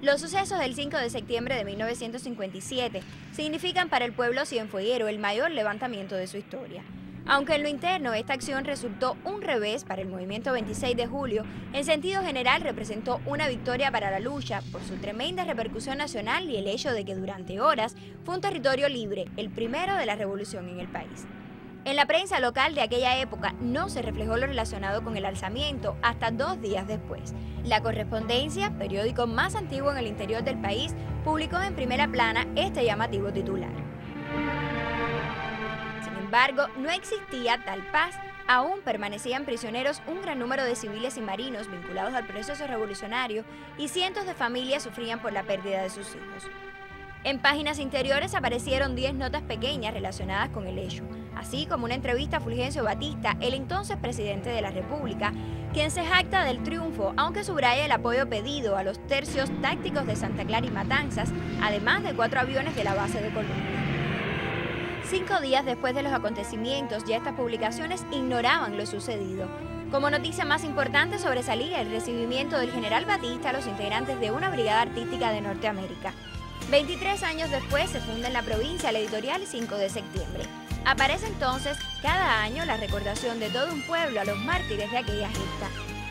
Los sucesos del 5 de septiembre de 1957 significan para el pueblo cienfueguero el mayor levantamiento de su historia. Aunque en lo interno esta acción resultó un revés para el movimiento 26 de julio, en sentido general representó una victoria para la lucha por su tremenda repercusión nacional y el hecho de que durante horas fue un territorio libre, el primero de la revolución en el país. En la prensa local de aquella época no se reflejó lo relacionado con el alzamiento hasta dos días después. La correspondencia, periódico más antiguo en el interior del país, publicó en primera plana este llamativo titular. Sin embargo, no existía tal paz. Aún permanecían prisioneros un gran número de civiles y marinos vinculados al proceso revolucionario y cientos de familias sufrían por la pérdida de sus hijos. En páginas interiores aparecieron 10 notas pequeñas relacionadas con el hecho, así como una entrevista a Fulgencio Batista, el entonces presidente de la República, quien se jacta del triunfo, aunque subraya el apoyo pedido a los tercios tácticos de Santa Clara y Matanzas, además de cuatro aviones de la base de Colombia. Cinco días después de los acontecimientos, ya estas publicaciones ignoraban lo sucedido. Como noticia más importante sobresalía el recibimiento del general Batista a los integrantes de una brigada artística de Norteamérica. 23 años después se funda en la provincia la editorial 5 de septiembre. Aparece entonces cada año la recordación de todo un pueblo a los mártires de aquella gesta.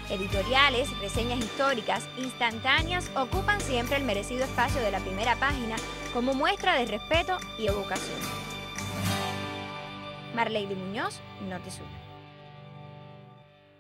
Editoriales, reseñas históricas, instantáneas ocupan siempre el merecido espacio de la primera página como muestra de respeto y evocación. Marley Muñoz, Notesur.